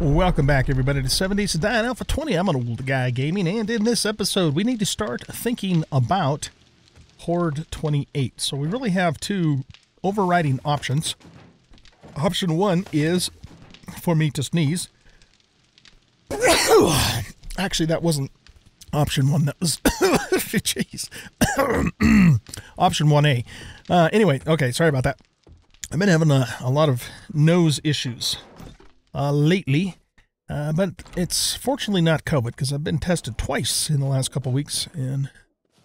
Welcome back, everybody, to 7 Days to Die Alpha 20. I'm an old guy gaming, and in this episode, we need to start thinking about Horde 28. So we really have two overriding options. Option one is for me to sneeze. Actually, that wasn't option one. That was, jeez. option 1A. Uh, anyway, okay, sorry about that. I've been having a, a lot of nose issues uh, lately, uh, but it's fortunately not COVID because I've been tested twice in the last couple weeks and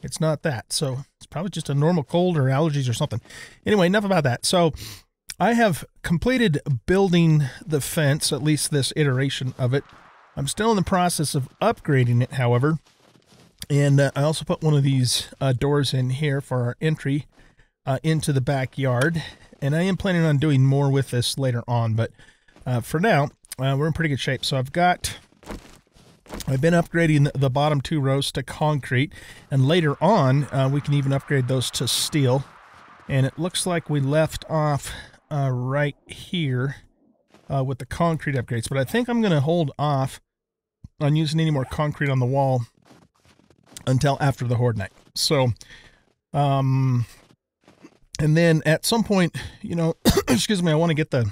it's not that. So it's probably just a normal cold or allergies or something. Anyway, enough about that. So I have completed building the fence, at least this iteration of it. I'm still in the process of upgrading it, however. And uh, I also put one of these uh, doors in here for our entry uh, into the backyard. And I am planning on doing more with this later on, but uh, for now, uh, we're in pretty good shape. So I've got, I've been upgrading the, bottom two rows to concrete, and later on, uh, we can even upgrade those to steel. And it looks like we left off uh, right here uh, with the concrete upgrades, but I think I'm going to hold off on using any more concrete on the wall until after the Horde Night. So, um, and then at some point, you know, excuse me, I want to get the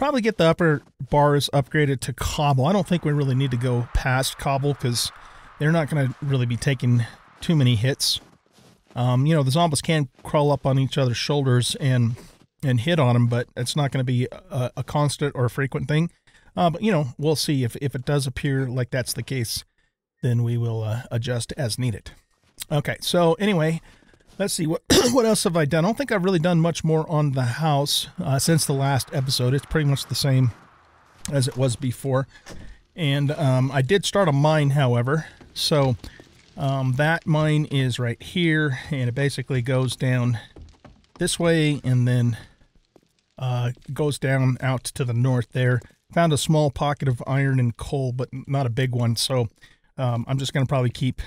probably get the upper bars upgraded to cobble. I don't think we really need to go past cobble because they're not going to really be taking too many hits. Um, you know, the zombies can crawl up on each other's shoulders and and hit on them, but it's not going to be a, a, constant or a frequent thing. Uh, but, you know, we'll see if, if it does appear like that's the case, then we will uh, adjust as needed. Okay, so anyway, Let's see what what else have I done. I don't think I've really done much more on the house uh, since the last episode. It's pretty much the same as it was before. And um, I did start a mine, however. So um, that mine is right here, and it basically goes down this way and then uh, goes down out to the north there. Found a small pocket of iron and coal, but not a big one. So um, I'm just going to probably keep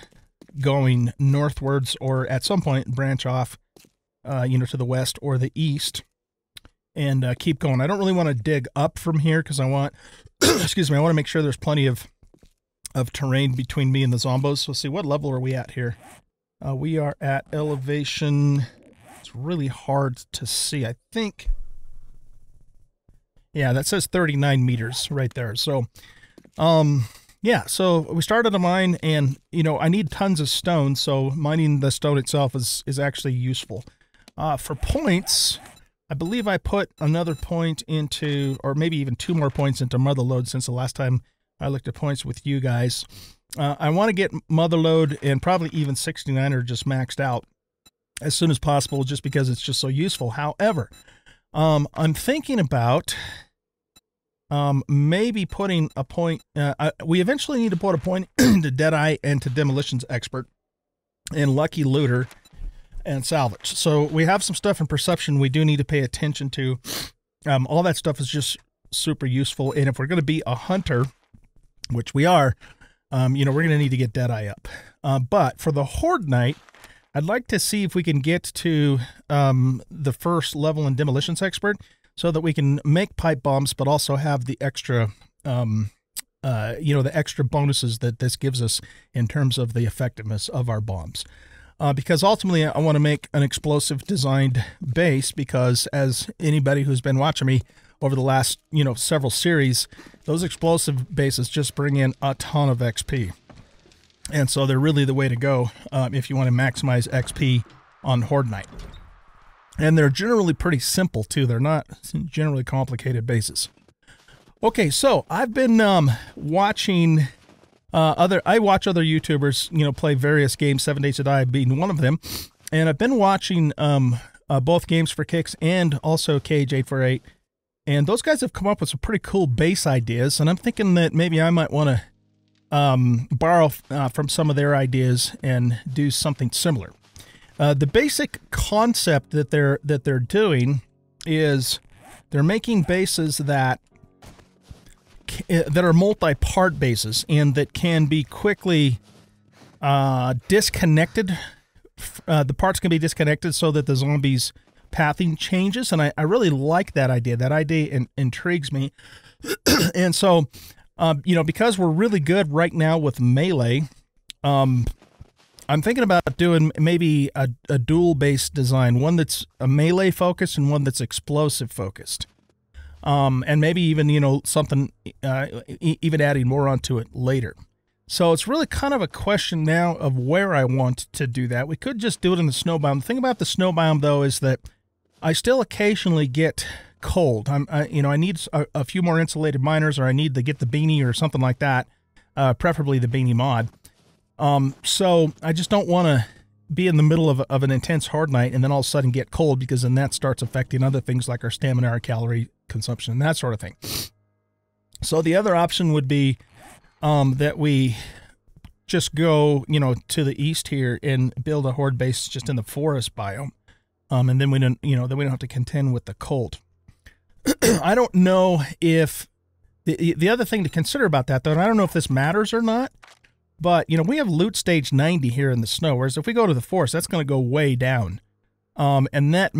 going northwards or at some point branch off, uh, you know, to the west or the east and uh, keep going. I don't really want to dig up from here because I want, excuse me, I want to make sure there's plenty of of terrain between me and the zombos. So see, what level are we at here? Uh, we are at elevation. It's really hard to see. I think. Yeah, that says 39 meters right there. So, um, yeah, so we started a mine, and you know I need tons of stone, so mining the stone itself is is actually useful. Uh, for points, I believe I put another point into, or maybe even two more points into Motherlode since the last time I looked at points with you guys. Uh, I want to get Motherlode and probably even 69'er just maxed out as soon as possible, just because it's just so useful. However, um, I'm thinking about um, maybe putting a point. Uh, I, we eventually need to put a point to Deadeye and to Demolitions Expert and Lucky Looter and Salvage. So we have some stuff in Perception we do need to pay attention to. Um, all that stuff is just super useful. And if we're going to be a hunter, which we are, um, you know, we're going to need to get Deadeye up. Uh, but for the Horde Night, I'd like to see if we can get to um, the first level in Demolitions Expert so that we can make pipe bombs, but also have the extra, um, uh, you know, the extra bonuses that this gives us in terms of the effectiveness of our bombs. Uh, because ultimately, I want to make an explosive designed base. Because as anybody who's been watching me over the last, you know, several series, those explosive bases just bring in a ton of XP. And so they're really the way to go uh, if you want to maximize XP on Horde Night and they're generally pretty simple too. They're not generally complicated bases. Okay, so I've been um, watching uh, other. I watch other YouTubers, you know, play various games. Seven Days to Die being one of them, and I've been watching um, uh, both Games for Kicks and also Kage848, and those guys have come up with some pretty cool base ideas. And I'm thinking that maybe I might want to um, borrow uh, from some of their ideas and do something similar. Uh, the basic concept that they're that they're doing is they're making bases that uh, that are multi-part bases and that can be quickly uh, disconnected. Uh, the parts can be disconnected so that the zombies' pathing changes, and I, I really like that idea. That idea in, intrigues me. and so, um, you know, because we're really good right now with melee, um, I'm thinking about doing maybe a, a dual based design, one that's a melee focused and one that's explosive focused. Um, and maybe even, you know, something, uh, e- even adding more onto it later. So it's really kind of a question now of where I want to do that. We could just do it in the snow biome. The thing about the snow biome, though, is that I still occasionally get cold. I'm, I, you know, I need a, a, few more insulated miners, or I need to get the beanie or something like that, uh, preferably the beanie mod. Um, so I just don't want to be in the middle of, of an intense horde night and then all of a sudden get cold because then that starts affecting other things like our stamina, our calorie consumption, and that sort of thing. So the other option would be um, that we just go, you know, to the east here and build a horde base just in the forest biome. Um, and then we don't, you know, then we don't have to contend with the cold. I don't know if the the other thing to consider about that though, I don't know if this matters or not, but you know, we have loot stage 90 here in the snow, whereas if we go to the forest, that's going to go way down. Um, and that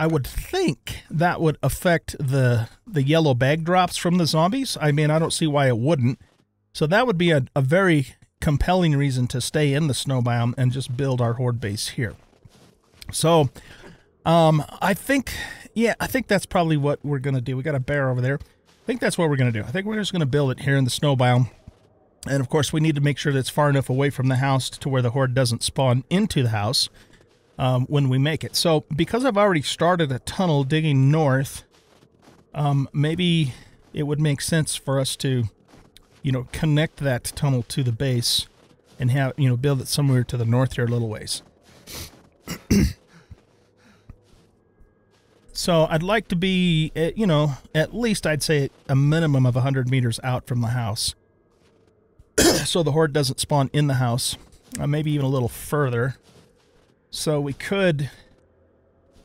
I would think that would affect the the yellow bag drops from the zombies. I mean, I don't see why it wouldn't. So that would be a, a very compelling reason to stay in the snow biome and just build our horde base here. So, um, I think, yeah, I think that's probably what we're gonna do. We got a bear over there. I think that's what we're gonna do. I think we're just gonna build it here in the snow biome. And of course, we need to make sure that it's far enough away from the house to where the horde doesn't spawn into the house um, when we make it. So, because I've already started a tunnel digging north, um, maybe it would make sense for us to, you know, connect that tunnel to the base and have, you know, build it somewhere to the north here a little ways. so I'd like to be, at, you know, at least I'd say a minimum of 100 meters out from the house. So the horde doesn't spawn in the house. Uh, maybe even a little further. So we could,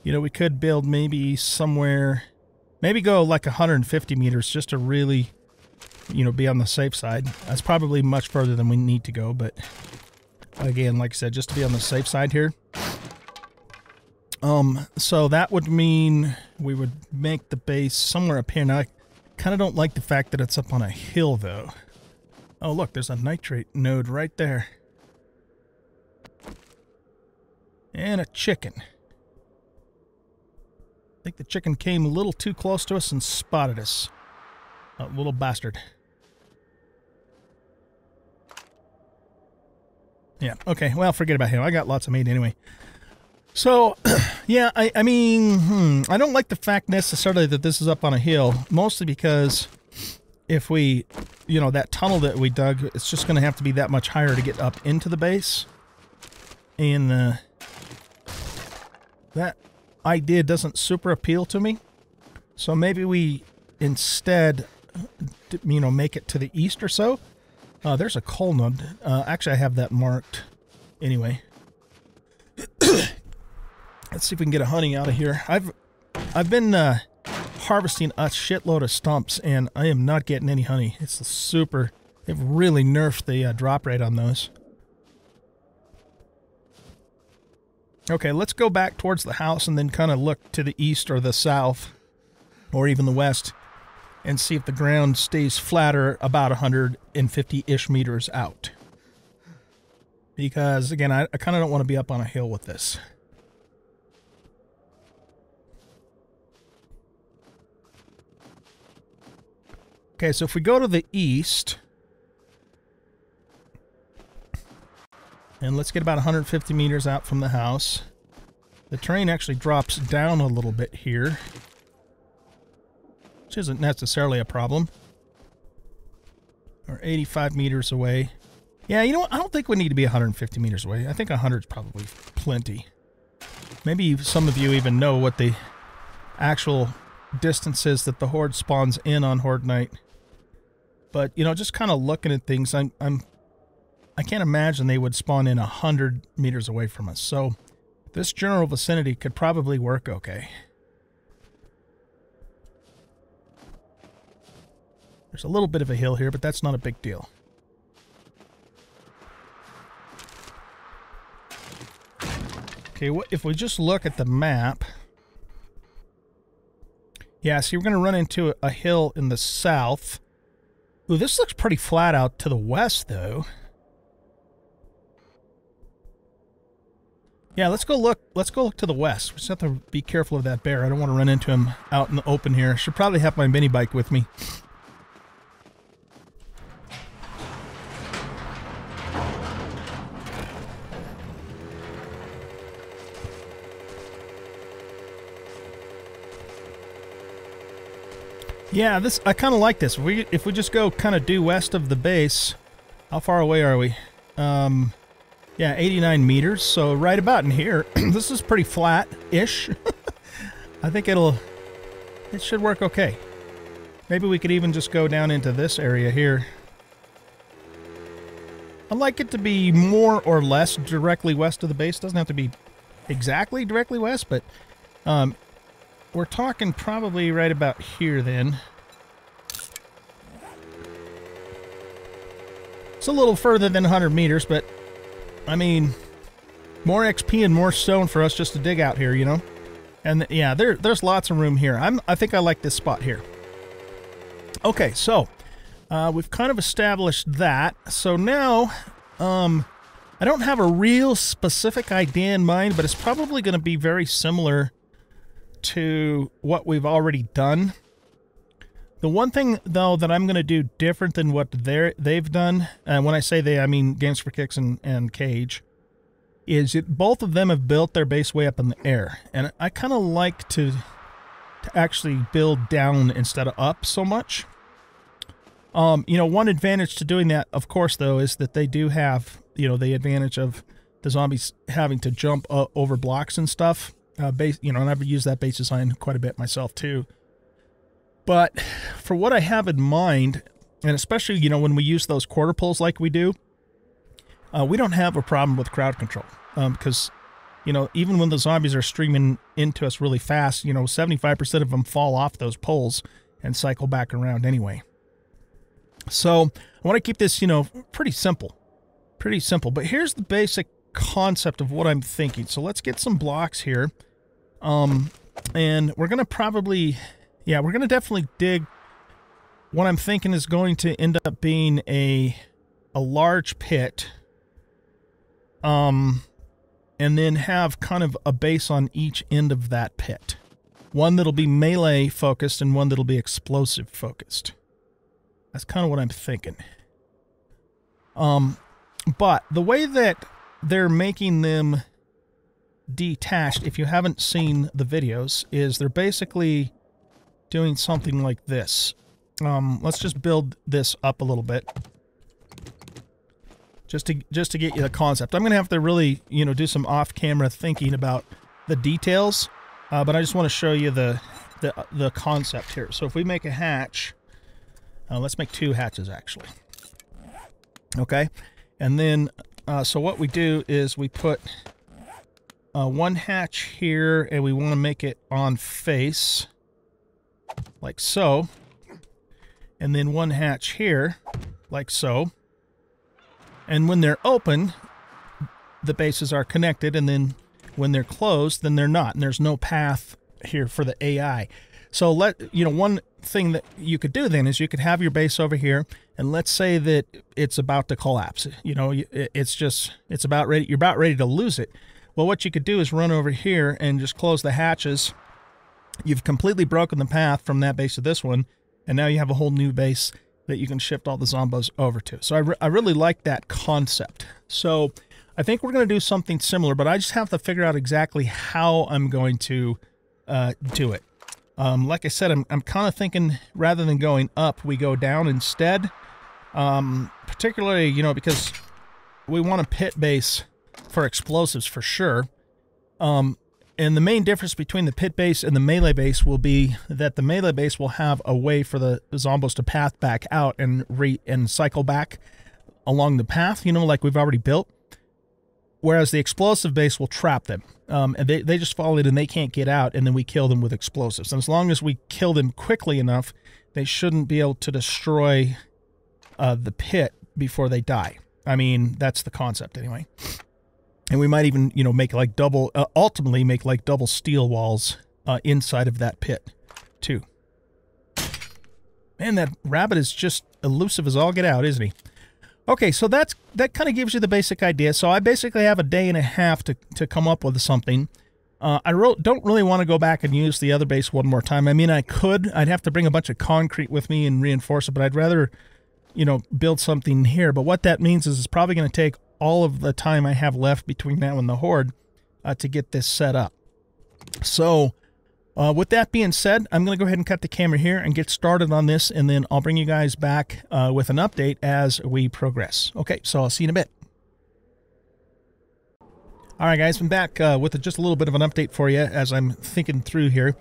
you know, we could build maybe somewhere, maybe go like 150 meters just to really, you know, be on the safe side. That's probably much further than we need to go, but again, like I said, just to be on the safe side here. Um, so that would mean we would make the base somewhere up here. Now, I kind of don't like the fact that it's up on a hill, though. Oh, look, there's a nitrate node right there. And a chicken. I think the chicken came a little too close to us and spotted us. A little bastard. Yeah, okay. Well, forget about him. I got lots of meat anyway. So, yeah, I, I mean, hmm, I don't like the fact necessarily that this is up on a hill, mostly because if we, you know, that tunnel that we dug, it's just going to have to be that much higher to get up into the base. And uh, that idea doesn't super appeal to me. So maybe we instead, you know, make it to the east or so. Uh, there's a coal node. Uh, actually, I have that marked. Anyway. Let's see if we can get a honey out of here. I've I've been uh, harvesting a shitload of stumps, and I am not getting any honey. It's super... They've really nerfed the uh, drop rate on those. Okay, let's go back towards the house and then kind of look to the east or the south, or even the west, and see if the ground stays flatter about 150-ish meters out. Because, again, I, I kind of don't want to be up on a hill with this. Okay, so if we go to the east, and let's get about 150 meters out from the house. The terrain actually drops down a little bit here, which isn't necessarily a problem. Or 85 meters away. Yeah, you know what? I don't think we need to be 150 meters away. I think 100 is probably plenty. Maybe some of you even know what the actual distance is that the Horde spawns in on Horde Night. But, you know, just kind of looking at things, I'm, I'm, I can't imagine they would spawn in a hundred meters away from us. So this general vicinity could probably work okay. There's a little bit of a hill here, but that's not a big deal. Okay, if we just look at the map, Yeah, see, we're going to run into a hill in the south. Ooh, this looks pretty flat out to the west, though. Yeah, let's go look. Let's go look to the west. We just have to be careful of that bear. I don't want to run into him out in the open here. Should probably have my mini bike with me. Yeah, this I kind of like this. If we if we just go kind of due west of the base, how far away are we? Um, yeah, 89 meters. So right about in here. this is pretty flat-ish. I think it'll it should work okay. Maybe we could even just go down into this area here. I'd like it to be more or less directly west of the base. Doesn't have to be exactly directly west, but um, we're talking probably right about here then. It's a little further than 100 meters, but I mean, more XP and more stone for us just to dig out here, you know? And yeah, there, there's lots of room here. I'm, I think I like this spot here. Okay, so uh, we've kind of established that. So now, um, I don't have a real specific idea in mind, but it's probably going to be very similar to what we've already done. The one thing, though, that I'm going to do different than what they they've done, and when I say they, I mean Games for Kicks and, and Kage, is that both of them have built their base way up in the air. And I kind of like to, to actually build down instead of up so much. Um, you know, one advantage to doing that, of course, though, is that they do have, you know, the advantage of the zombies having to jump uh, over blocks and stuff uh, base, you know, and I've used that base design quite a bit myself too. But for what I have in mind, and especially, you know, when we use those quarter poles like we do, uh, we don't have a problem with crowd control um, because, you know, even when the zombies are streaming into us really fast, you know, 75% of them fall off those poles and cycle back around anyway. So I want to keep this, you know, pretty simple. Pretty simple. But here's the basic concept of what I'm thinking. So let's get some blocks here. Um, and we're going to probably, yeah, we're going to definitely dig. What I'm thinking is going to end up being a, a large pit. Um, and then have kind of a base on each end of that pit. One that'll be melee focused and one that'll be explosive focused. That's kind of what I'm thinking. Um, but the way that they're making them detached, if you haven't seen the videos, is they're basically doing something like this. Um, let's just build this up a little bit. Just to, just to get you the concept. I'm going to have to really, you know, do some off-camera thinking about the details, uh, but I just want to show you the, the, the concept here. So if we make a hatch, uh, let's make two hatches, actually. Okay, and then uh, so what we do is we put uh, one hatch here and we want to make it on face like so. And then one hatch here like so. And when they're open, the bases are connected and then when they're closed, then they're not. And there's no path here for the AI. So let, you know, one thing that you could do then is you could have your base over here and let's say that it's about to collapse you know it's just it's about ready you're about ready to lose it. Well what you could do is run over here and just close the hatches. You've completely broken the path from that base to this one and now you have a whole new base that you can shift all the zombos over to. So I, re I really like that concept. So I think we're going to do something similar but I just have to figure out exactly how I'm going to uh, do it. Um, like I said, I'm, I'm kind of thinking rather than going up, we go down instead. Um, particularly, you know, because we want a pit base for explosives for sure. Um, and the main difference between the pit base and the melee base will be that the melee base will have a way for the zombos to path back out and re and cycle back along the path, you know, like we've already built whereas the explosive base will trap them. Um, and they, they just fall in and they can't get out, and then we kill them with explosives. And as long as we kill them quickly enough, they shouldn't be able to destroy uh, the pit before they die. I mean, that's the concept anyway. And we might even, you know, make like double, uh, ultimately make like double steel walls uh, inside of that pit too. Man, that rabbit is just elusive as all get out, isn't he? Okay, so that's that kind of gives you the basic idea. So I basically have a day and a half to, to come up with something. Uh, I don't really want to go back and use the other base one more time. I mean, I could. I'd have to bring a bunch of concrete with me and reinforce it, but I'd rather, you know, build something here. But what that means is it's probably going to take all of the time I have left between now and the horde uh, to get this set up. So uh, with that being said, I'm going to go ahead and cut the camera here and get started on this, and then I'll bring you guys back uh, with an update as we progress. Okay, so I'll see you in a bit. All right, guys, I'm back uh, with a, just a little bit of an update for you as I'm thinking through here.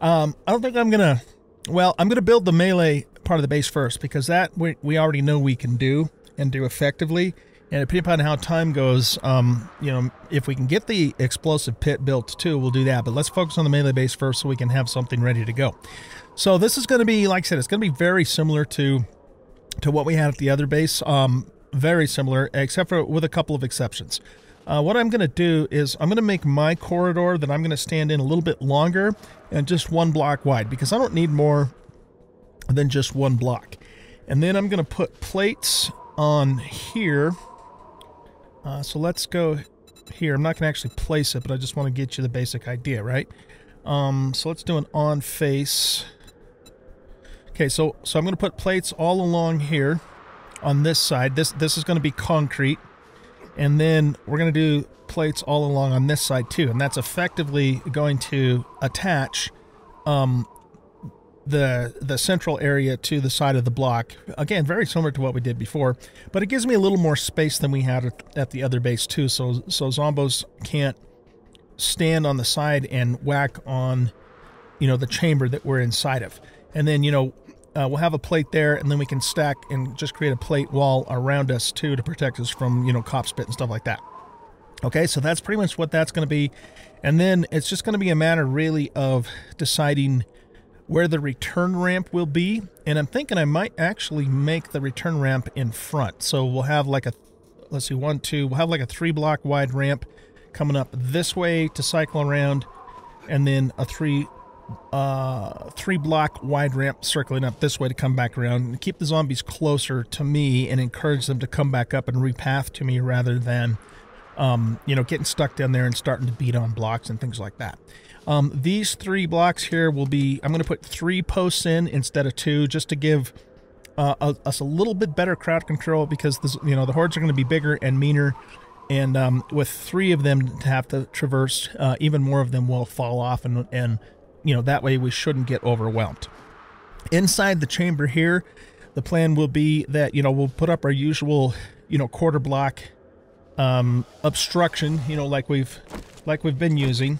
Um, I don't think I'm going to, well, I'm going to build the melee part of the base first because that we, we already know we can do and do effectively. And depending upon how time goes, um, you know, if we can get the explosive pit built too, we'll do that. But let's focus on the melee base first so we can have something ready to go. So this is going to be, like I said, it's going to be very similar to to what we had at the other base. Um, very similar, except for with a couple of exceptions. Uh, what I'm going to do is I'm going to make my corridor that I'm going to stand in a little bit longer and just one block wide because I don't need more than just one block. And then I'm going to put plates on here uh, so let's go here. I'm not going to actually place it, but I just want to get you the basic idea, right? Um, so let's do an on face. Okay, so so I'm going to put plates all along here on this side. This this is going to be concrete. And then we're going to do plates all along on this side too. And that's effectively going to attach um, the the central area to the side of the block. Again, very similar to what we did before, but it gives me a little more space than we had at the other base too. So so zombos can't stand on the side and whack on, you know, the chamber that we're inside of. And then you know uh, we'll have a plate there, and then we can stack and just create a plate wall around us too to protect us from you know cop spit and stuff like that. Okay, so that's pretty much what that's going to be. And then it's just going to be a matter really of deciding where the return ramp will be. And I'm thinking I might actually make the return ramp in front. So we'll have like a, let's see, one, two, we'll have like a three block wide ramp coming up this way to cycle around. And then a three, uh, three block wide ramp circling up this way to come back around and keep the zombies closer to me and encourage them to come back up and repath to me rather than, um, you know, getting stuck down there and starting to beat on blocks and things like that. Um, these three blocks here will be, I'm going to put three posts in instead of two just to give uh, us a little bit better crowd control because this, you know the hordes are going to be bigger and meaner. And um, with three of them to have to traverse uh, even more of them will fall off and, and you know that way we shouldn't get overwhelmed. Inside the chamber here the plan will be that you know we'll put up our usual you know quarter block um, obstruction you know like we've like we've been using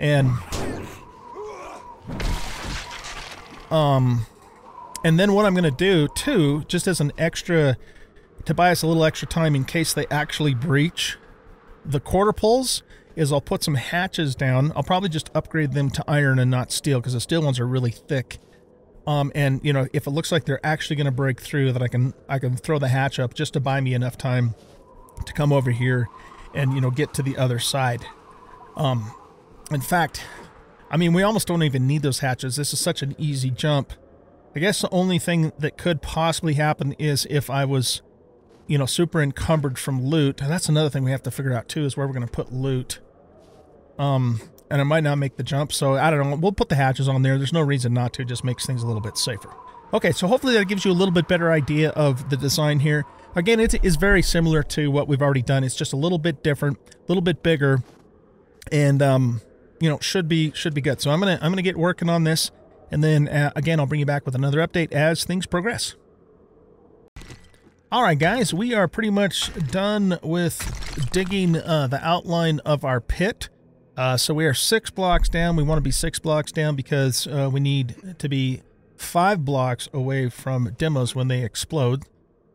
and um and then what I'm going to do too just as an extra to buy us a little extra time in case they actually breach the quarter poles is I'll put some hatches down. I'll probably just upgrade them to iron and not steel because the steel ones are really thick. Um, and you know, if it looks like they're actually going to break through, that I can I can throw the hatch up just to buy me enough time to come over here and you know get to the other side. Um, in fact, I mean, we almost don't even need those hatches. This is such an easy jump. I guess the only thing that could possibly happen is if I was, you know, super encumbered from loot. And that's another thing we have to figure out too, is where we're going to put loot. Um, and I might not make the jump, so I don't know. We'll put the hatches on there. There's no reason not to. It just makes things a little bit safer. Okay, so hopefully that gives you a little bit better idea of the design here. Again, it is very similar to what we've already done. It's just a little bit different, a little bit bigger, and um, you know, should be should be good. So I'm gonna I'm gonna get working on this, and then uh, again I'll bring you back with another update as things progress. All right, guys, we are pretty much done with digging uh, the outline of our pit. Uh, so we are six blocks down. We want to be six blocks down because uh, we need to be five blocks away from demos when they explode.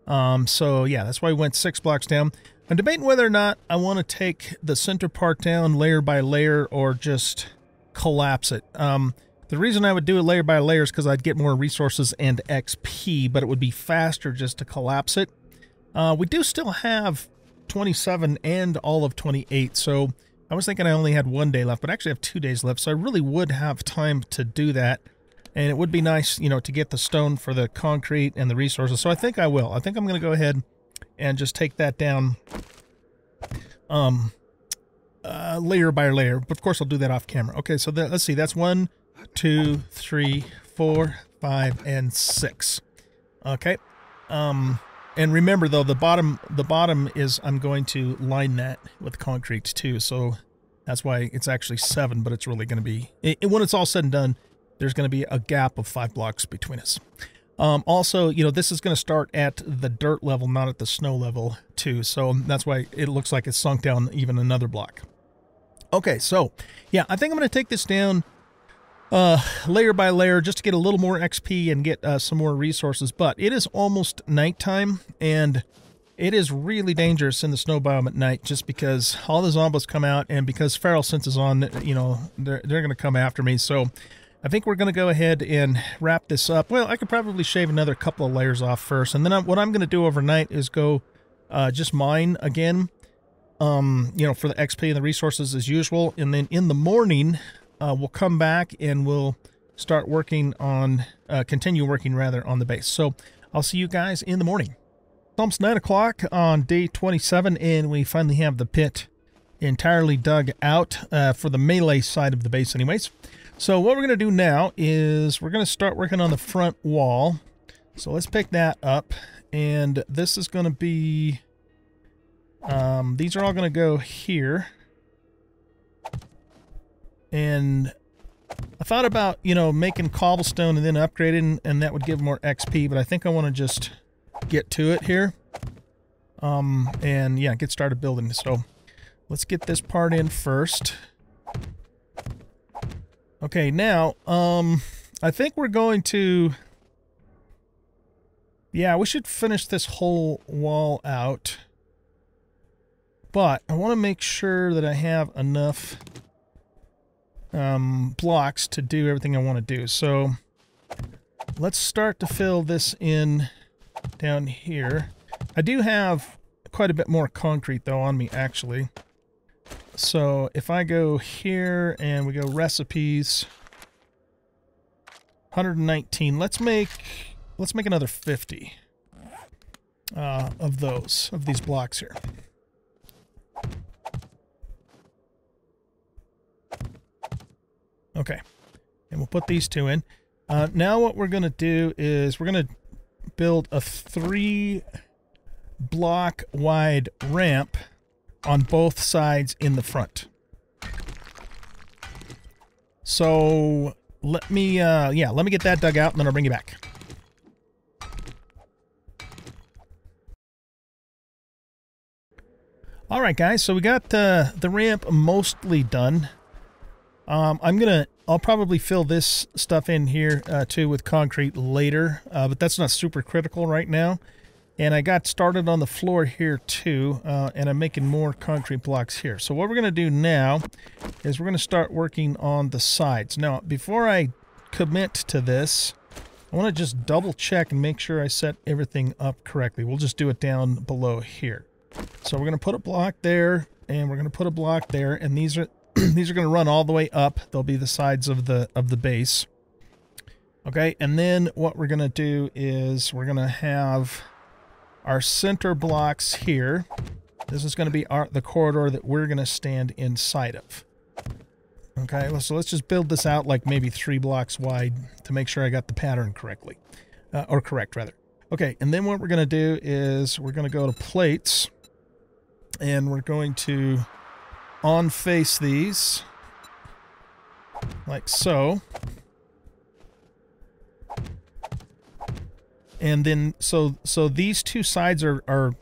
Um, so yeah, that's why we went six blocks down. I'm debating whether or not I want to take the center part down layer by layer or just collapse it. Um, the reason I would do it layer by layer is because I'd get more resources and XP, but it would be faster just to collapse it. Uh, we do still have 27 and all of 28, so I was thinking I only had one day left, but I actually have two days left, so I really would have time to do that. And it would be nice, you know, to get the stone for the concrete and the resources. So I think I will. I think I'm going to go ahead and just take that down um, uh, layer by layer. But of course, I'll do that off camera. Okay, so that, let's see. That's one, two, three, four, five, and six. Okay. Um, and remember though, the bottom the bottom is I'm going to line that with concrete too. So that's why it's actually seven, but it's really going to be it, when it's all said and done. There's going to be a gap of five blocks between us. Um, also, you know, this is going to start at the dirt level, not at the snow level too. So that's why it looks like it's sunk down even another block. Okay, so yeah, I think I'm going to take this down uh, layer by layer just to get a little more XP and get uh, some more resources. But it is almost nighttime, and it is really dangerous in the snow biome at night just because all the zombies come out, and because feral sense is on, you know, they're, they're going to come after me. So I think we're going to go ahead and wrap this up. Well, I could probably shave another couple of layers off first, and then I, what I'm going to do overnight is go uh, just mine again um, you know, for the XP and the resources as usual. And then in the morning, uh, we'll come back and we'll start working on, uh, continue working rather on the base. So I'll see you guys in the morning. It's almost 9 o'clock on day 27 and we finally have the pit entirely dug out uh, for the melee side of the base anyways. So what we're going to do now is we're going to start working on the front wall. So let's pick that up and this is going to be um, these are all going to go here. And I thought about, you know, making cobblestone and then upgrading, and that would give more XP, but I think I want to just get to it here. Um, and yeah, get started building. So let's get this part in first. Okay, now, um, I think we're going to... Yeah, we should finish this whole wall out. But I want to make sure that I have enough um, blocks to do everything I want to do. So let's start to fill this in down here. I do have quite a bit more concrete though on me actually. So if I go here and we go recipes 119 let's make let's make another 50 uh, of those of these blocks here. Okay. And we'll put these two in. Uh, now what we're going to do is we're going to build a three block wide ramp on both sides in the front. So let me, uh, yeah, let me get that dug out and then I'll bring you back. All right, guys, so we got uh, the ramp mostly done. Um, I'm going to, I'll probably fill this stuff in here uh, too with concrete later, uh, but that's not super critical right now. And I got started on the floor here too, uh, and I'm making more concrete blocks here. So what we're going to do now is we're going to start working on the sides. Now, before I commit to this, I want to just double check and make sure I set everything up correctly. We'll just do it down below here. So we're going to put a block there, and we're going to put a block there, and these are these are going to run all the way up. They'll be the sides of the of the base. Okay, and then what we're going to do is we're going to have our center blocks here. This is going to be our the corridor that we're going to stand inside of. Okay, so let's just build this out like maybe three blocks wide to make sure I got the pattern correctly. Uh, or correct, rather. Okay, and then what we're going to do is we're going to go to plates. And we're going to on face these like so. And then so so these two sides are are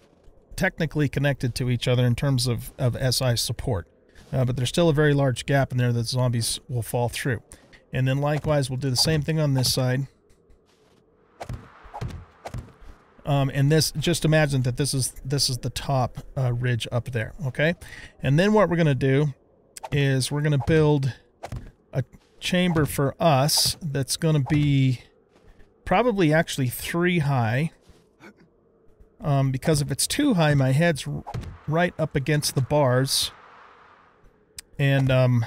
technically connected to each other in terms of of SI support. Uh, but there's still a very large gap in there that zombies will fall through. And then likewise, we'll do the same thing on this side. Um, and this, just imagine that this is this is the top uh, ridge up there, okay? And then what we're to do is we're to build a chamber for us that's to be probably actually three high. Um, because if it's too high, my head's right up against the bars. And um,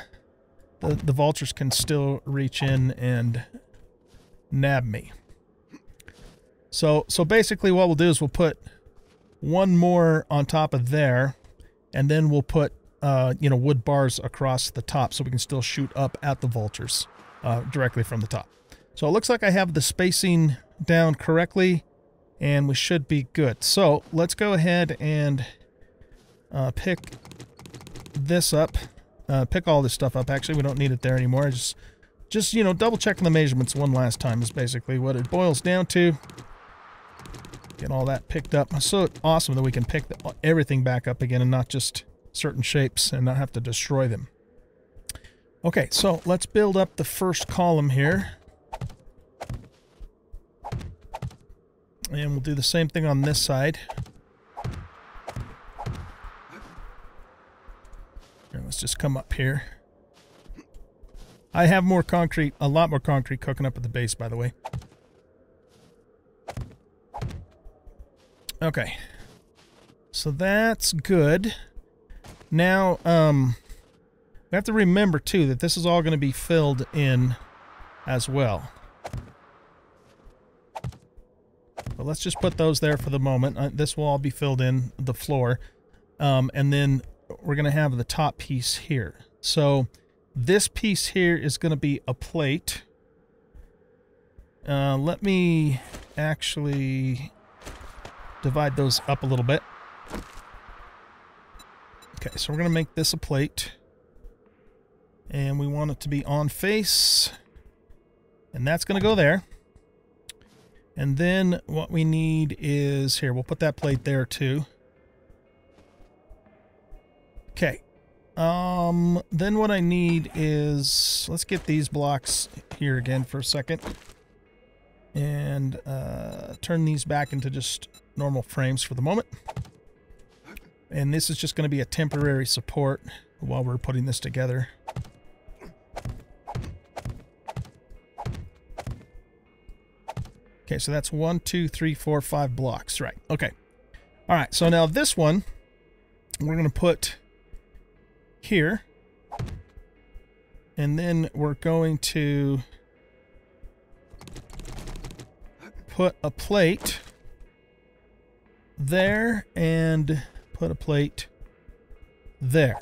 the, the vultures can still reach in and nab me. So, so basically what we'll do is we'll put one more on top of there, and then we'll put, uh, you know, wood bars across the top so we can still shoot up at the vultures uh, directly from the top. So it looks like I have the spacing down correctly, and we should be good. So let's go ahead and uh, pick this up. Uh, pick all this stuff up. Actually, we don't need it there anymore. Just, just you know, double checking the measurements one last time is basically what it boils down to. Get all that picked up. So awesome that we can pick the, everything back up again and not just certain shapes and not have to destroy them. Okay, so let's build up the first column here. And we'll do the same thing on this side. Let's just come up here. I have more concrete, a lot more concrete cooking up at the base, by the way. Okay. So that's good. Now, um, we have to remember, too, that this is all going to be filled in as well. But let's just put those there for the moment. Uh, this will all be filled in, the floor. Um, and then we're going to have the top piece here. So this piece here is going to be a plate. Uh, let me actually divide those up a little bit. Okay, so we're going to make this a plate. And we want it to be on face. And that's going to go there. And then what we need is, here, we'll put that plate there too. Okay. Um, then what I need is, let's get these blocks here again for a second. And uh, turn these back into just normal frames for the moment. And this is just going to be a temporary support while we're putting this together. Okay, so that's one, two, three, four, five blocks. Right. Okay. All right. So now this one, we're going to put here. And then we're going to put a plate there and put a plate there.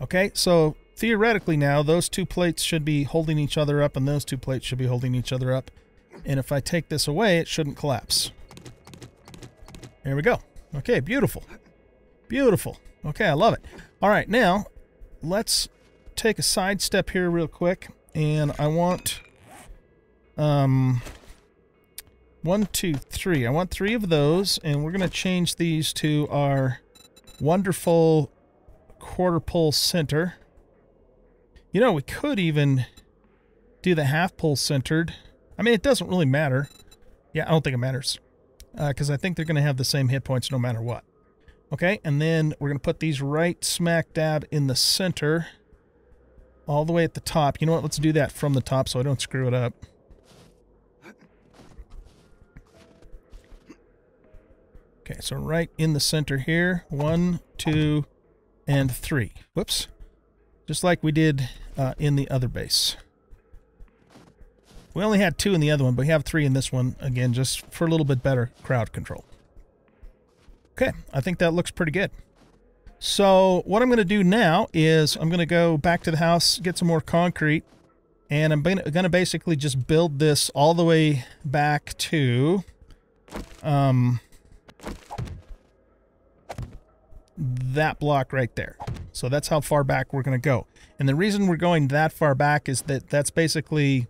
Okay, so theoretically now, those two plates should be holding each other up and those two plates should be holding each other up. And if I take this away, it shouldn't collapse. There we go. Okay, beautiful. Beautiful. Okay, I love it. All right, now let's take a side step here real quick. And I want um, one, two, three. I want three of those, and we're going to change these to our wonderful quarter pole center. You know, we could even do the half pole centered. I mean, it doesn't really matter. Yeah, I don't think it matters. Because uh, I think they're going to have the same hit points no matter what. Okay, and then we're going to put these right smack dab in the center. All the way at the top. You know what? Let's do that from the top so I don't screw it up. Okay, so right in the center here. One, two, and three. Whoops. Just like we did uh, in the other base. We only had two in the other one, but we have three in this one, again, just for a little bit better crowd control. Okay, I think that looks pretty good. So what I'm going to do now is I'm going to go back to the house, get some more concrete, and I'm going to basically just build this all the way back to um, that block right there. So that's how far back we're going to go. And the reason we're going that far back is that that's basically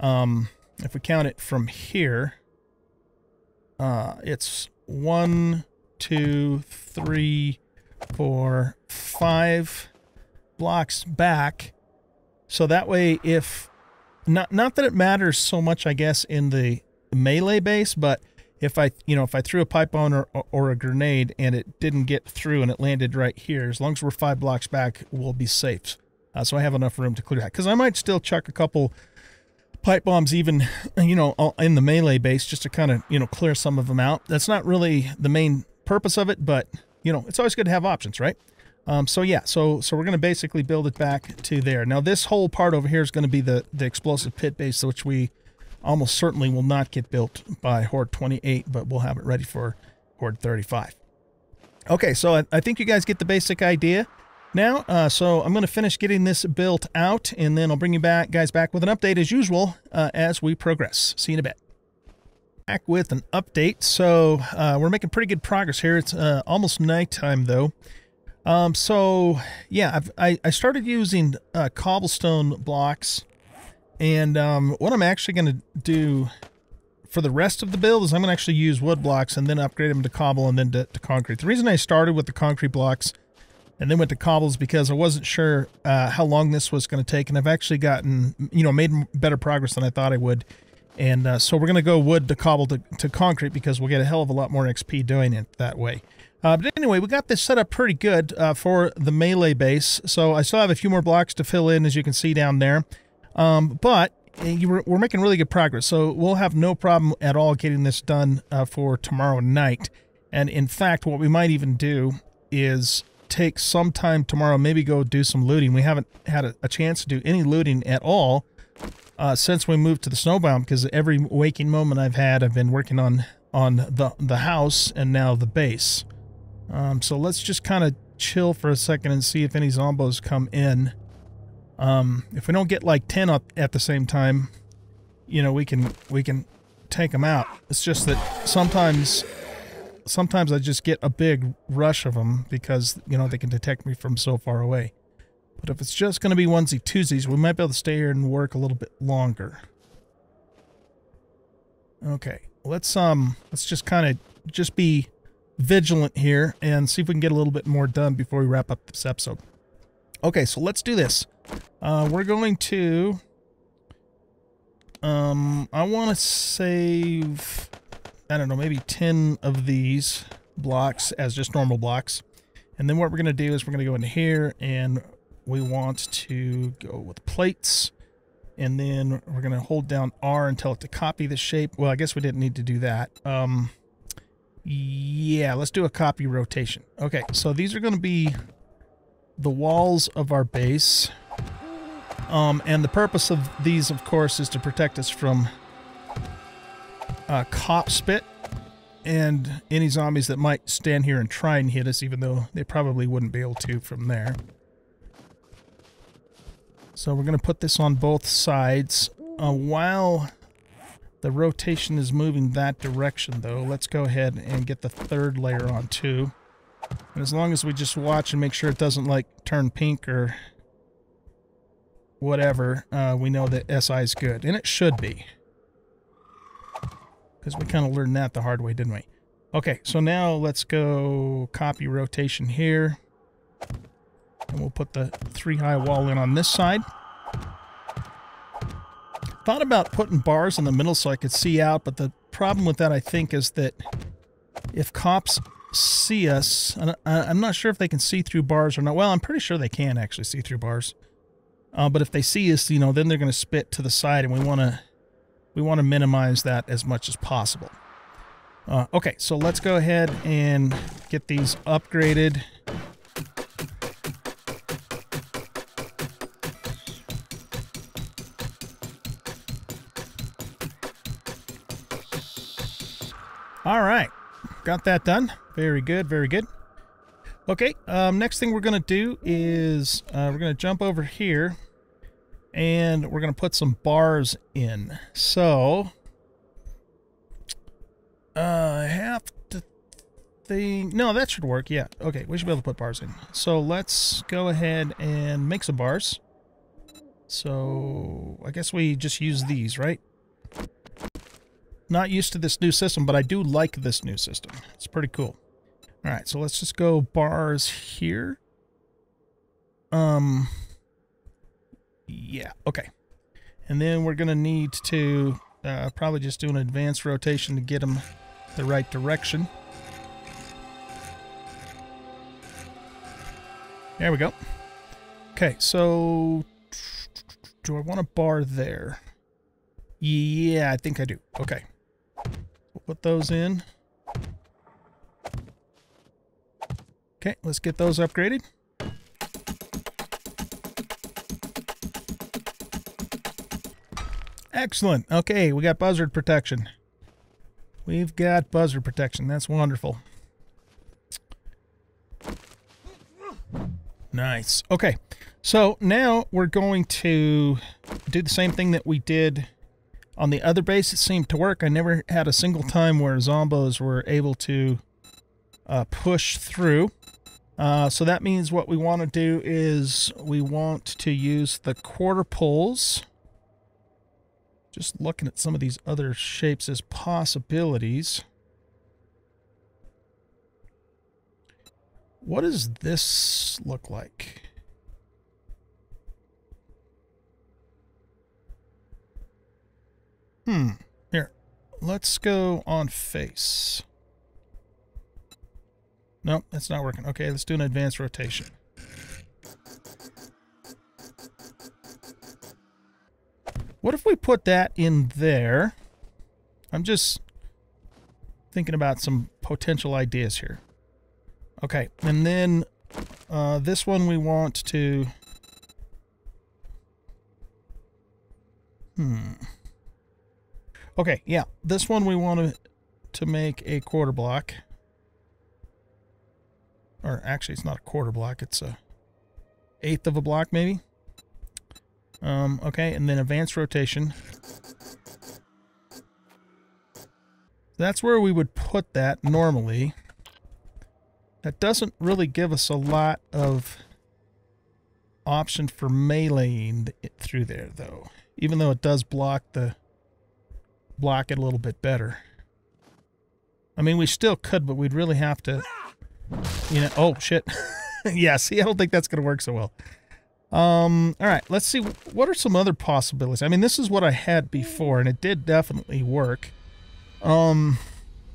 um, if we count it from here, uh, it's one, two, three, four, five blocks back. So that way, if not, not that it matters so much, I guess, in the melee base, but if I, you know, if I threw a pipe bomb or, or a grenade and it didn't get through and it landed right here, as long as we're five blocks back, we'll be safe. Uh, so I have enough room to clear that. Because I might still chuck a couple pipe bombs even, you know, in the melee base just to kind of, you know, clear some of them out. That's not really the main purpose of it, but, you know, it's always good to have options, right? Um, so yeah, so so we're going to basically build it back to there. Now this whole part over here is going to be the the explosive pit base, which we almost certainly will not get built by Horde 28, but we'll have it ready for Horde 35. Okay, so I, I think you guys get the basic idea now. Uh, so I'm going to finish getting this built out, and then I'll bring you back, guys, back with an update as usual uh, as we progress. See you in a bit. Back with an update. So uh, we're making pretty good progress here. It's uh, almost nighttime though. Um, so yeah, I've, I, I started using uh, cobblestone blocks, and um, what I'm actually going to do for the rest of the build is I'm going to actually use wood blocks and then upgrade them to cobble and then to, to concrete. The reason I started with the concrete blocks and then went to cobbles because I wasn't sure uh, how long this was going to take, and I've actually gotten, you know, made better progress than I thought I would. And uh, so we're going to go wood to cobble to, to concrete because we'll get a hell of a lot more XP doing it that way. Uh, but anyway, we got this set up pretty good uh, for the melee base. So I still have a few more blocks to fill in, as you can see down there. Um, but eh, we're making really good progress. So we'll have no problem at all getting this done uh, for tomorrow night. And in fact, what we might even do is take some time tomorrow, maybe go do some looting. We haven't had a, a chance to do any looting at all uh, since we moved to the snowbound because every waking moment I've had, I've been working on on the the house and now the base. Um, so let's just kind of chill for a second and see if any zombos come in. Um, if we don't get like 10 up at the same time, you know, we can we can take them out. It's just that sometimes sometimes I just get a big rush of them because, you know, they can detect me from so far away. But if it's just going to be onesie twosies, we might be able to stay here and work a little bit longer. Okay, let's um, let's just kind of just be vigilant here and see if we can get a little bit more done before we wrap up this episode. Okay, so let's do this. Uh, we're going to, um, I want to save I don't know, maybe 10 of these blocks as just normal blocks. And then what we're going to do is we're going to go in here and we want to go with plates. And then we're going to hold down R and tell it to copy the shape. Well, I guess we didn't need to do that. Um, yeah, let's do a copy rotation. Okay, so these are going to be the walls of our base. Um, and the purpose of these, of course, is to protect us from uh, cop spit and any zombies that might stand here and try and hit us, even though they probably wouldn't be able to from there. So we're going to put this on both sides. Uh, while the rotation is moving that direction, though, let's go ahead and get the third layer on, too. And as long as we just watch and make sure it doesn't, like, turn pink or whatever, uh, we know that SI is good. And it should be. Because we kind of learned that the hard way, didn't we? Okay, so now let's go copy rotation here. And we'll put the three high wall in on this side. Thought about putting bars in the middle so I could see out, but the problem with that, I think, is that if cops see us, I'm not sure if they can see through bars or not. Well, I'm pretty sure they can actually see through bars. Uh, but if they see us, you know, then they're going to spit to the side, and we want to we want to minimize that as much as possible. Uh, okay, so let's go ahead and get these upgraded. All right, got that done. Very good, very good. Okay, um, next thing we're going to do is uh, we're going to jump over here and we're going to put some bars in. So, uh, I have to think... No, that should work. Yeah. Okay, we should be able to put bars in. So let's go ahead and make some bars. So, I guess we just use these, right? Not used to this new system, but I do like this new system. It's pretty cool. All right, so let's just go bars here. Um, yeah, okay. And then we're going to need to uh, probably just do an advanced rotation to get them the right direction. There we go. Okay, so do I want a bar there? Yeah, I think I do. Okay. We'll put those in. Okay, let's get those upgraded. Excellent. Okay, we got buzzard protection. We've got buzzard protection. That's wonderful. Nice. Okay, so now we're going to do the same thing that we did on the other base. It seemed to work. I never had a single time where zombos were able to uh, push through. Uh, so that means what we want to do is we want to use the quarter poles. Just looking at some of these other shapes as possibilities. What does this look like? Hmm. Here. Let's go on face. Nope, that's not working. Okay, let's do an advanced rotation. What if we put that in there? I'm just thinking about some potential ideas here. Okay, and then uh, this one we want to... Hmm. Okay, yeah, this one we want to, to make a quarter block. Or actually, it's not a quarter block, it's a eighth of a block maybe. Um, okay, and then advanced rotation. That's where we would put that normally. That doesn't really give us a lot of option for meleeing it through there, though. Even though it does block the block it a little bit better. I mean, we still could, but we'd really have to, you know. Oh shit! yeah, see, I don't think that's gonna work so well. Um, all right, let's see. What are some other possibilities? I mean, this is what I had before, and it did definitely work. Um,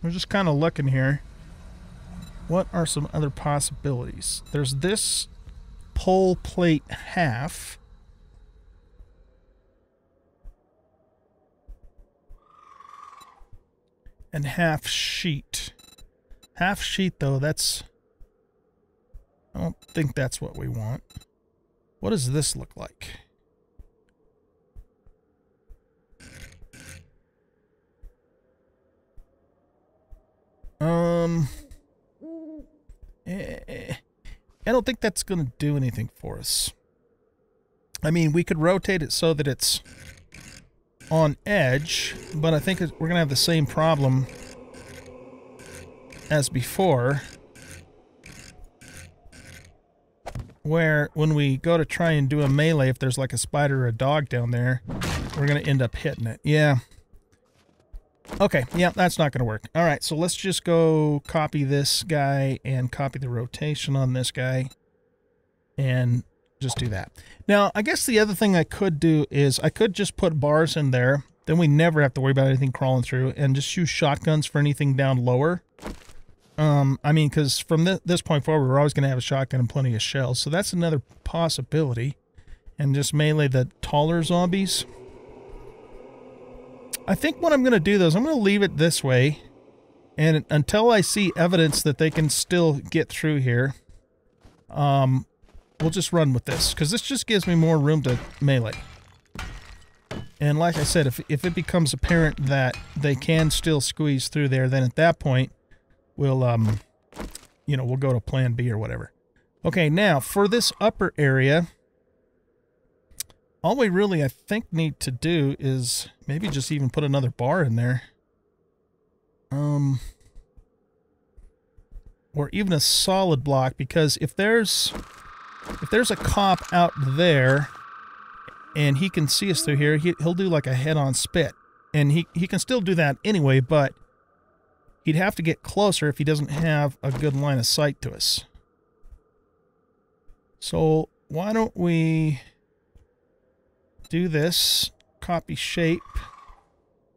we're just kind of looking here. What are some other possibilities? There's this pole plate half. And half sheet. Half sheet, though, that's... I don't think that's what we want. What does this look like? Um... Eh, I don't think that's going to do anything for us. I mean, we could rotate it so that it's on edge, but I think we're going to have the same problem as before. Where when we go to try and do a melee, if there's like a spider or a dog down there, we're going to end up hitting it. Yeah, Okay, yeah, that's not going to work. All right, so let's just go copy this guy and copy the rotation on this guy and just do that. Now, I guess the other thing I could do is I could just put bars in there. Then we never have to worry about anything crawling through and just use shotguns for anything down lower. Um, I mean, because from th this point forward, we're always going to have a shotgun and plenty of shells. So that's another possibility. And just melee the taller zombies. I think what I'm going to do, though, is I'm going to leave it this way. And until I see evidence that they can still get through here, um, we'll just run with this. Because this just gives me more room to melee. And like I said, if, if it becomes apparent that they can still squeeze through there, then at that point, we'll, um, you know, we'll go to plan B or whatever. Okay, now, for this upper area, all we really, I think, need to do is maybe just even put another bar in there. Um, or even a solid block, because if there's if there's a cop out there and he can see us through here, he, he'll do like a head-on spit. And he, he can still do that anyway, but he'd have to get closer if he doesn't have a good line of sight to us. So why don't we do this, copy shape,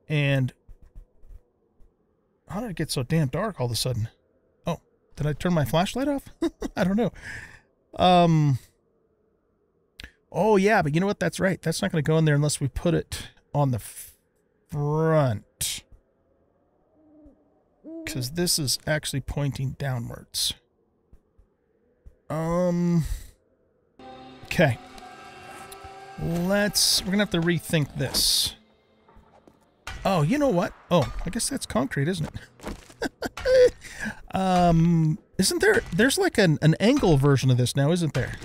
and how did it get so damn dark all of a sudden? Oh, did I turn my flashlight off? I don't know. Um. Oh, yeah, but you know what? That's right. That's not going to go in there unless we put it on the front. Because this is actually pointing downwards. Um. Okay let's, we're going to have to rethink this. Oh, you know what? Oh, I guess that's concrete, isn't it? um, isn't there, there's like an, an angle version of this now, isn't there?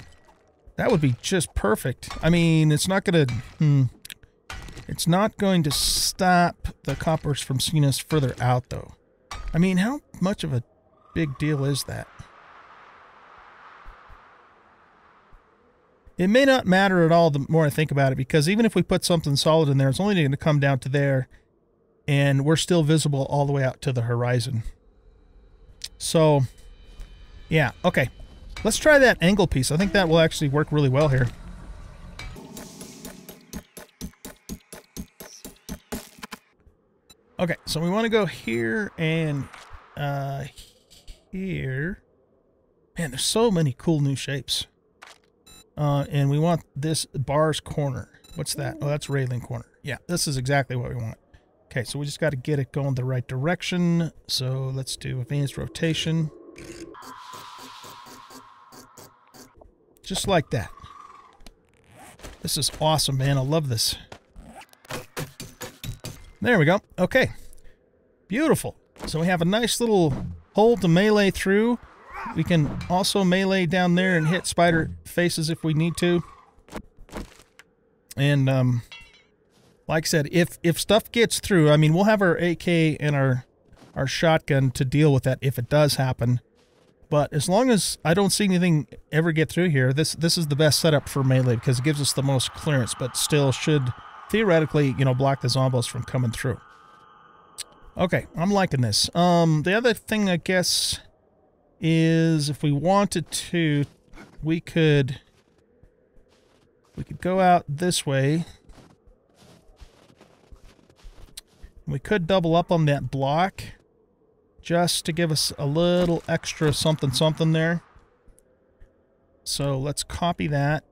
That would be just perfect. I mean, it's not going to, hmm, it's not going to stop the coppers from seeing us further out, though. I mean, how much of a big deal is that? It may not matter at all the more I think about it, because even if we put something solid in there, it's only going to come down to there, and we're still visible all the way out to the horizon. So, yeah, okay. Let's try that angle piece. I think that will actually work really well here. Okay, so we want to go here and uh, here. Man, there's so many cool new shapes. Uh, and we want this bars corner. What's that? Oh, that's railing corner. Yeah, this is exactly what we want. Okay, so we just got to get it going the right direction. So let's do advanced rotation. Just like that. This is awesome, man. I love this. There we go. Okay. Beautiful. So we have a nice little hole to melee through. We can also melee down there and hit spider faces if we need to. And, um, like I said, if, if stuff gets through, I mean, we'll have our AK and our, our shotgun to deal with that if it does happen. But as long as I don't see anything ever get through here, this this is the best setup for melee because it gives us the most clearance, but still should theoretically, you know, block the zombos from coming through. Okay, I'm liking this. Um, the other thing, I guess, is if we wanted to, we could we could go out this way. We could double up on that block just to give us a little extra something something there. So let's copy that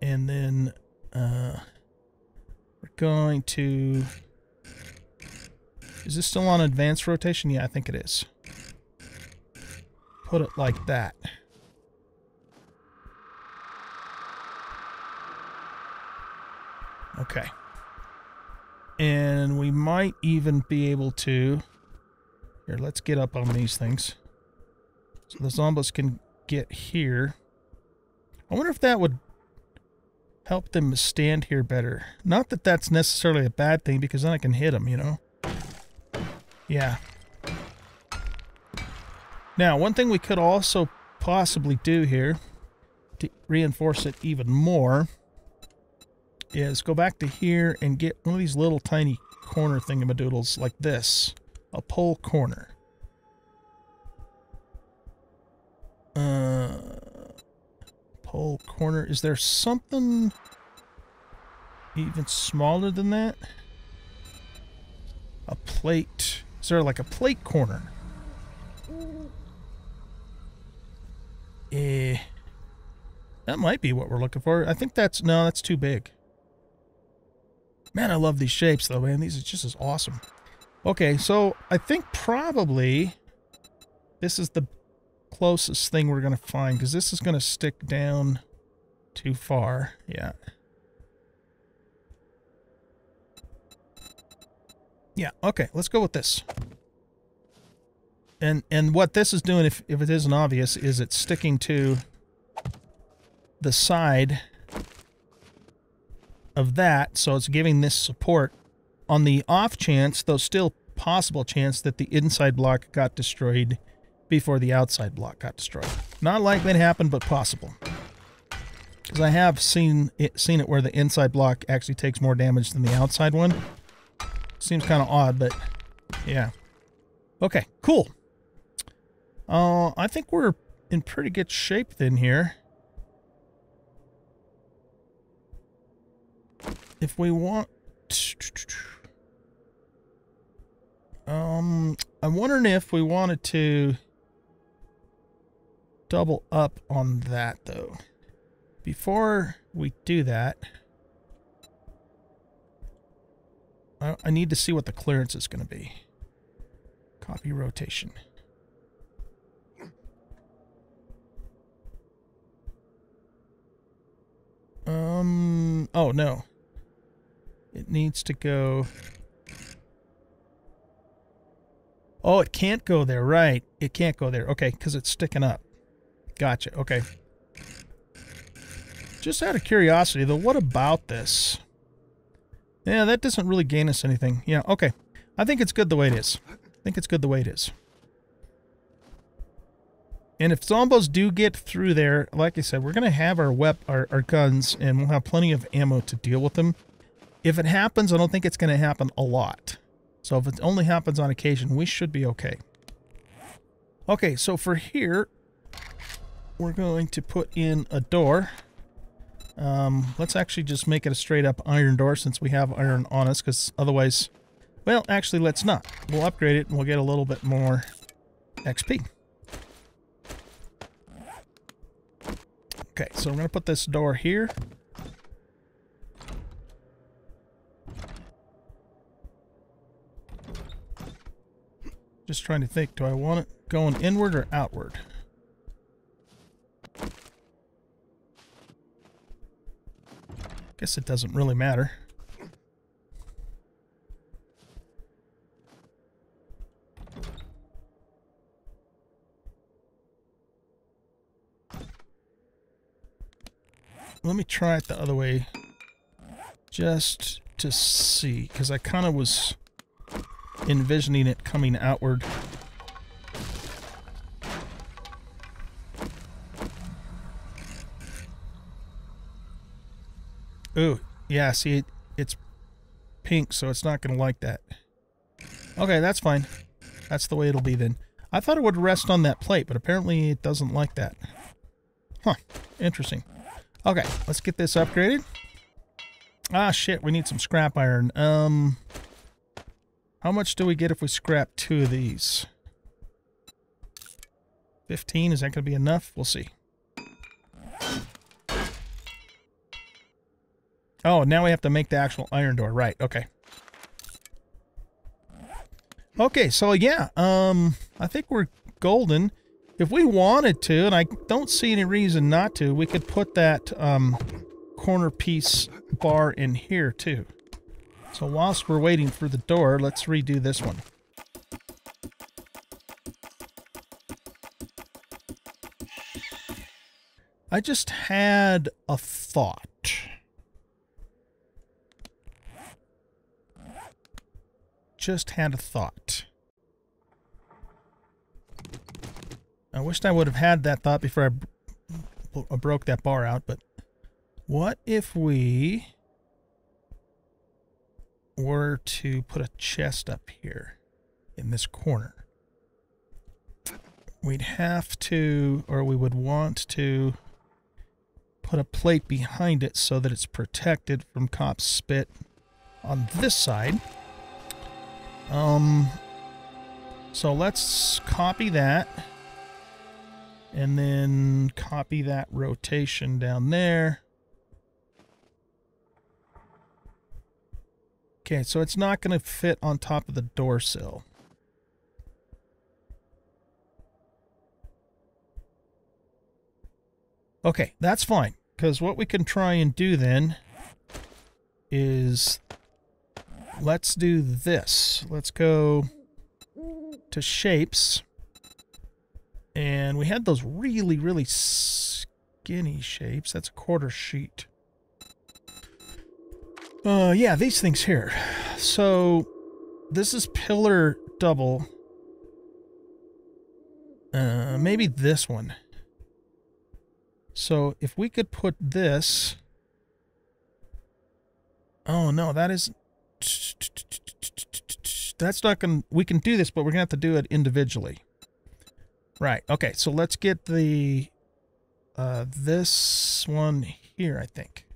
and then uh, going to is this still on advanced rotation? Yeah, I think it is. Put it like that. Okay. And we might even be able to here, let's get up on these things. So the zombies can get here. I wonder if that would help them stand here better. Not that that's necessarily a bad thing, because then I can hit them, you know? Yeah. Now, one thing we could also possibly do here to reinforce it even more is go back to here and get one of these little tiny corner thingamadoodles like this a pole corner. Uh, pole corner. Is there something even smaller than that? A plate. Is there like a plate corner? Eh. That might be what we're looking for. I think that's... No, that's too big. Man, I love these shapes, though, man. These are just as awesome. Okay, so I think probably this is the closest thing we're going to find because this is going to stick down too far. Yeah. Yeah, okay, let's go with this. And and what this is doing, if, if it isn't obvious, is it's sticking to the side of that, so it's giving this support on the off chance, though still possible chance, that the inside block got destroyed before the outside block got destroyed. Not likely to happen, but possible. Because I have seen it, seen it where the inside block actually takes more damage than the outside one. Seems kind of odd, but yeah. Okay, cool. Uh, I think we're in pretty good shape then here. If we want... Um, I'm wondering if we wanted to double up on that, though. Before we do that, I, need to see what the clearance is going to be. Copy rotation. Um, oh, no. It needs to go Oh, it can't go there. Right. It can't go there. Okay, because it's sticking up. Gotcha. Okay. Just out of curiosity, though, what about this? Yeah, that doesn't really gain us anything. Yeah, okay. I think it's good the way it is. I think it's good the way it is. And if zombos do get through there, like I said, we're going to have our, wep our, our guns, and we'll have plenty of ammo to deal with them. If it happens, I don't think it's going to happen a lot. So if it only happens on occasion, we should be okay. Okay, so for here, we're going to put in a door. Um, let's actually just make it a straight up iron door since we have iron on us, because otherwise... Well, actually, let's not. We'll upgrade it and we'll get a little bit more XP. Okay, so I'm going to put this door here. Just trying to think, do I want it going inward or outward? Guess it doesn't really matter. Let me try it the other way just to see, because I kind of was envisioning it coming outward. Ooh, yeah, see, it, it's pink, so it's not going to like that. Okay, that's fine. That's the way it'll be then. I thought it would rest on that plate, but apparently it doesn't like that. Huh, interesting. Okay, let's get this upgraded. Ah, shit, we need some scrap iron. Um, how much do we get if we scrap two of these? 15, is that going to be enough? We'll see. Oh, now we have to make the actual iron door. Right, okay. Okay, so yeah, um, I think we're golden. If we wanted to, and I don't see any reason not to, we could put that um, corner piece bar in here too. So whilst we're waiting for the door, let's redo this one. I just had a thought. Just had a thought. I wished I would have had that thought before I broke that bar out, but what if we were to put a chest up here in this corner? We'd have to, or we would want to put a plate behind it so that it's protected from cop's spit on this side. Um, so let's copy that. And then copy that rotation down there. Okay, so it's not going to fit on top of the door sill. Okay, that's fine. Because what we can try and do then is let's do this. Let's go to shapes. And we had those really, really skinny shapes. That's a quarter sheet. Uh, yeah, these things here. So, this is pillar double. Uh, maybe this one. So, if we could put this... Oh, no, that is... That's not going to... We can do this, but we're going to have to do it individually. Right. Okay. So let's get the uh, this one here. I think.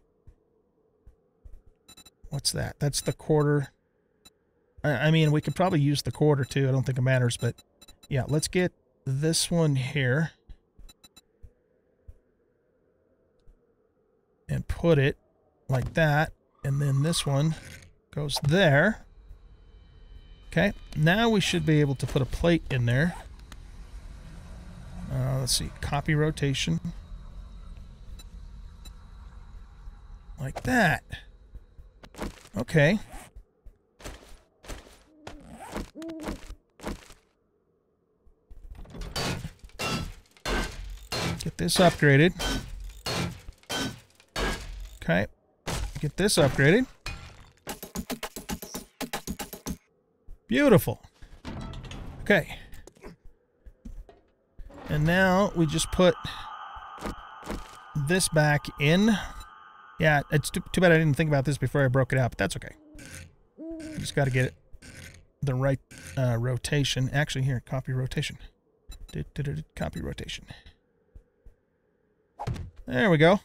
What's that? That's the quarter. I, I mean, we could probably use the quarter too. I don't think it matters, but yeah. Let's get this one here and put it like that, and then this one Goes there. Okay, now we should be able to put a plate in there. Uh, let's see, copy rotation. Like that. Okay. Get this upgraded. Okay. Get this upgraded. Beautiful. Okay. And now we just put this back in. Yeah, it's too, too bad I didn't think about this before I broke it out, but that's okay. Just got to get it the right uh, rotation. Actually, here, copy rotation. Copy rotation. There we go.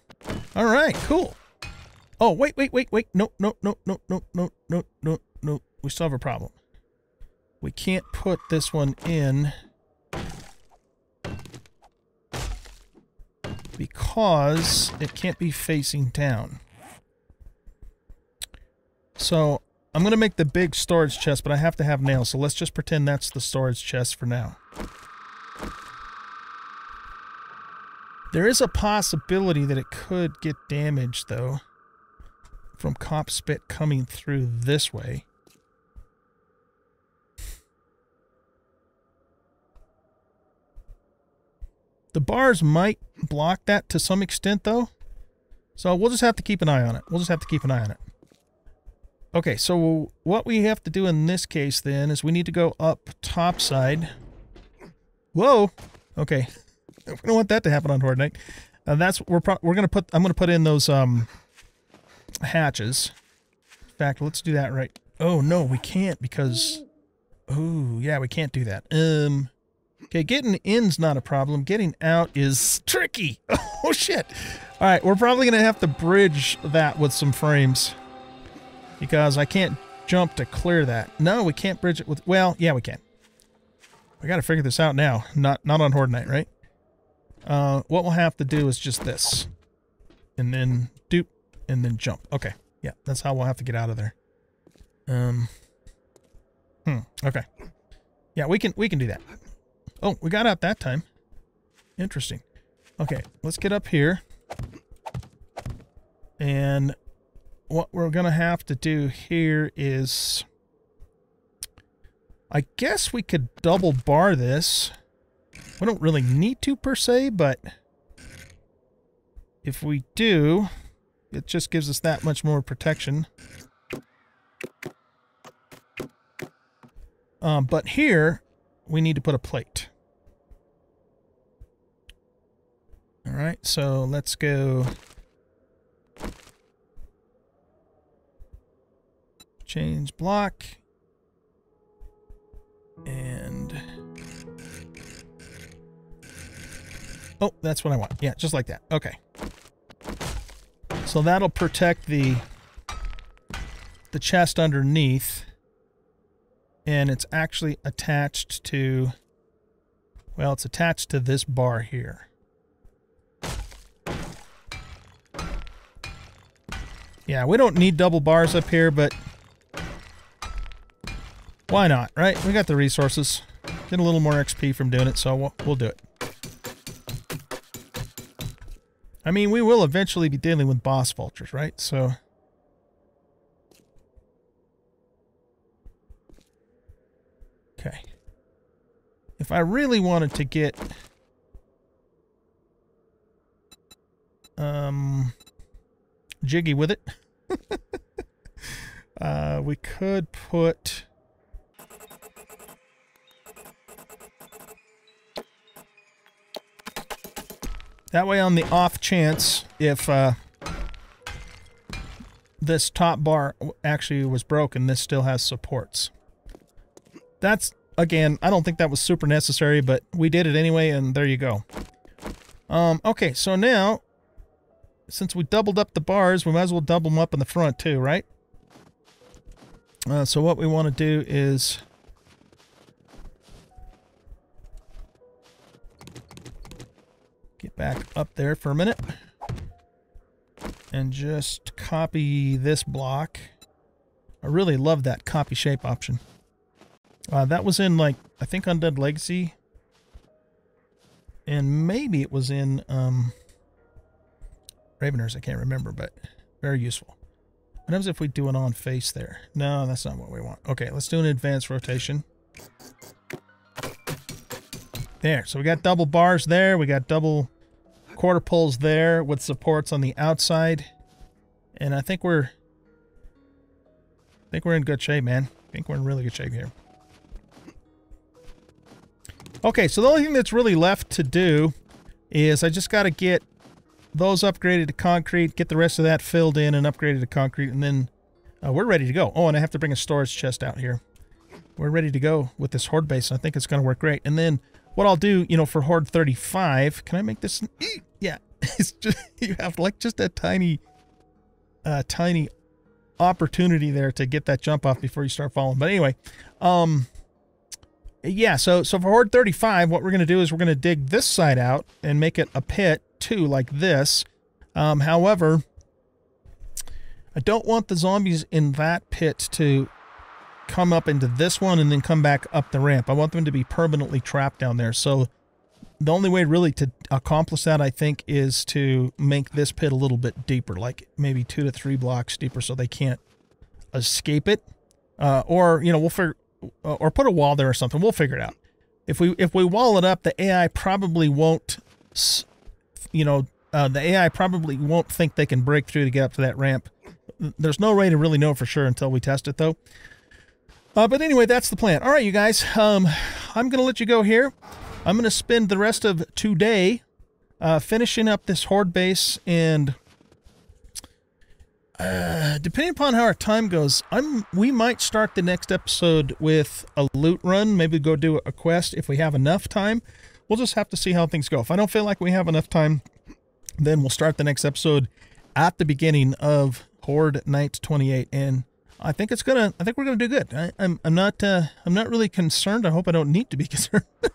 All right, cool. Oh, wait, wait, wait, wait. No, no, no, no, no, no, no, no, no. We still have a problem. We can't put this one in because it can't be facing down. So I'm going to make the big storage chest, but I have to have nails. So let's just pretend that's the storage chest for now. There is a possibility that it could get damaged, though, from cop spit coming through this way. The bars might block that to some extent, though. So we'll just have to keep an eye on it. We'll just have to keep an eye on it. Okay, so what we have to do in this case then is we need to go up top side. Whoa! Okay. We don't want that to happen on Horde Night. And that's we're we're gonna put I'm gonna put in those um hatches. In fact, let's do that right. Oh no, we can't because Oh, yeah, we can't do that. Um Okay, getting in's not a problem. Getting out is tricky. Oh shit. Alright, we're probably gonna have to bridge that with some frames because I can't jump to clear that. No, we can't bridge it with... Well, yeah, we can. We got to figure this out now. Not not on Horde Night, right? Uh, what we'll have to do is just this. And then dupe, and then jump. Okay. Yeah, that's how we'll have to get out of there. Um. Hmm. Okay. Yeah, we can we can do that. Oh, we got out that time. Interesting. Okay, let's get up here. And what we're going to have to do here is... I guess we could double bar this. We don't really need to per se, but if we do, it just gives us that much more protection. Um, but here, we need to put a plate. All right, so let's go Change block. And... Oh, that's what I want. Yeah, just like that. Okay. So that'll protect the the chest underneath. And it's actually attached to... Well, it's attached to this bar here. Yeah, we don't need double bars up here, but why not, right? We got the resources. Get a little more XP from doing it, so we'll, we'll do it. I mean, we will eventually be dealing with boss vultures, right? So... Okay. If I really wanted to get... Um... Jiggy with it. uh, we could put... That way on the off chance, if uh, this top bar actually was broken, this still has supports. That's, again, I don't think that was super necessary, but we did it anyway, and there you go. Um, okay, so now, since we doubled up the bars, we might as well double them up in the front too, right? Uh, so what we want to do is Get back up there for a minute. And just copy this block. I really love that copy shape option. Uh, that was in, like, I think Undead Legacy. And maybe it was in um, Ravenhearst, I can't remember, but very useful. What happens if we do an on face there? No, that's not what we want. Okay, let's do an advanced rotation. There, so we got double bars there. We got double quarter poles there with supports on the outside. And I think we're I think we're in good shape, man. I think we're in really good shape here. Okay, so the only thing that's really left to do is I just got to get those upgraded to concrete, get the rest of that filled in and upgraded to concrete, and then uh, we're ready to go. Oh, and I have to bring a storage chest out here. We're ready to go with this horde base, and I think it's going to work great. And then what I'll do, you know, for horde 35, can I make this? Yeah, it's just, you have like just a tiny, uh, tiny opportunity there to get that jump off before you start falling. But anyway, um, yeah, so so for Horde 35, what we're going to do is we're going to dig this side out and make it a pit too, like this. Um, however, I don't want the zombies in that pit to come up into this one and then come back up the ramp. I want them to be permanently trapped down there. So the only way really to accomplish that, I think, is to make this pit a little bit deeper, like maybe two to three blocks deeper so they can't escape it. Uh, or, you know, we'll figure, or put a wall there or something. We'll figure it out. If we if we wall it up, the AI probably won't, you know, uh, the AI probably won't think they can break through to get up to that ramp. There's no way to really know for sure until we test it, though. Uh, but anyway, that's the plan. All right, you guys, um, I'm going to let you go here. I'm going to spend the rest of today uh, finishing up this horde base and uh, depending upon how our time goes, I'm we might start the next episode with a loot run. Maybe go do a quest if we have enough time. We'll just have to see how things go. If I don't feel like we have enough time, then we'll start the next episode at the beginning of Horde Night 28, and I think it's gonna. I think we're gonna do good. I, am I'm, I'm not. Uh, I'm not really concerned. I hope I don't need to be concerned. uh,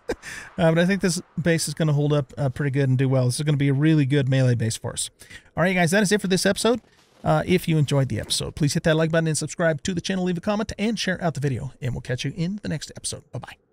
but I think this base is gonna hold up uh, pretty good and do well. This is gonna be a really good melee base for us. All right, guys. That is it for this episode. Uh, if you enjoyed the episode, please hit that like button and subscribe to the channel, leave a comment, and share out the video. And we'll catch you in the next episode. Bye bye.